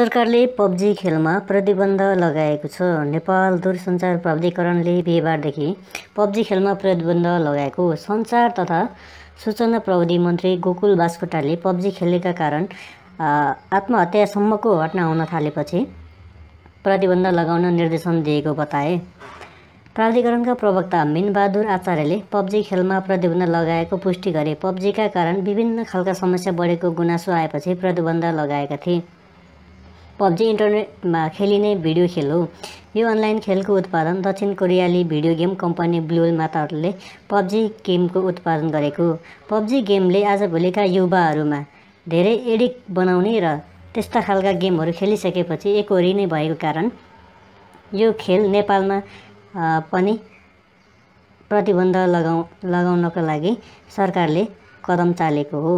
सरकारले पब्जी खेलमा प्रतिबन्ध लगाएको छ। नेपाल दूरसञ्चार प्राधिकरणले बिहिबारदेखि पब्जी खेलमा प्रतिबन्ध लगाएको सञ्चार तथा सूचना प्रविधि मन्त्री गोकुल बास्कोटाले पब्जी खेलेका कारण आत्महत्यासम्मको घटना हुन थालेपछि प्रतिबन्ध लगाउन निर्देशन दिएको बताए। प्राधिकरणका प्रवक्ता मिनबहादुर आचार्यले पब्जी खेलमा प्रतिबन्ध लगाएको पुष्टि गरे पब्जीका कारण विभिन्न खालका समस्या बढेको गुनासो आएपछि प्रतिबन्ध लगाएका थिए। पब्जी इन्टरनेटमा खेलिने भिडियो खेल हो। यो अनलाइन खेलको उत्पादन दक्षिण कोरियाली भिडियो गेम कम्पनी ब्लुल माताहरूले पब्जी गेमको उत्पादन गरेको। पब्जी गेमले आजभोलिका युवाहरूमा धेरै एडिक्ट बनाउने र त्यस्ता खालका गेमहरू खेलिसकेपछि एकहोरी नै भएको कारण यो खेल नेपालमा पनि प्रतिबन्ध लगाउ लगाउनका लागि सरकारले कदम चालेको हो।